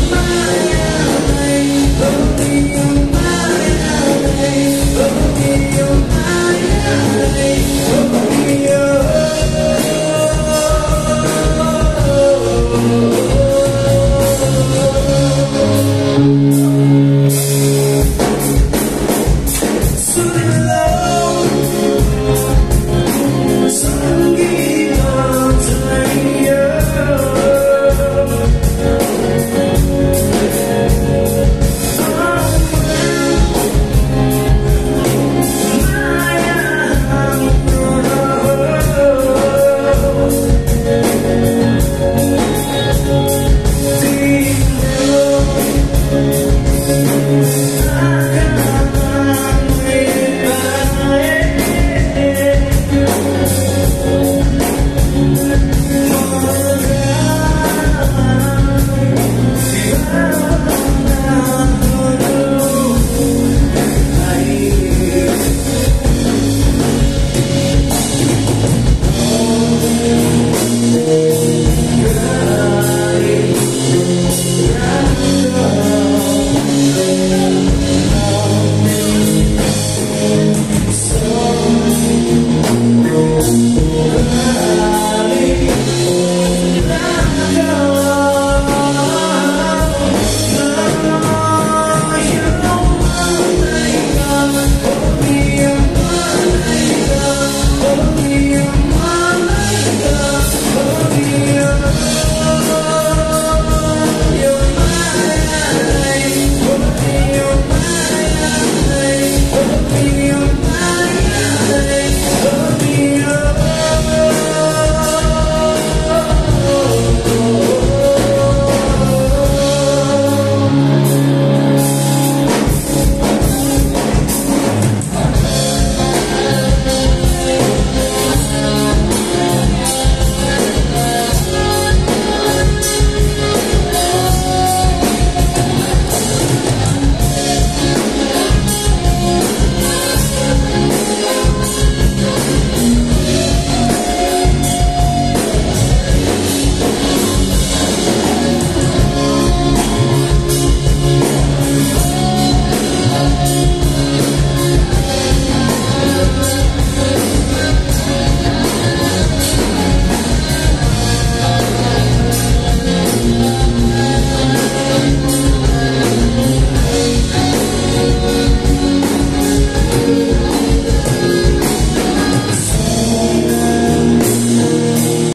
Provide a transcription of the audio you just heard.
my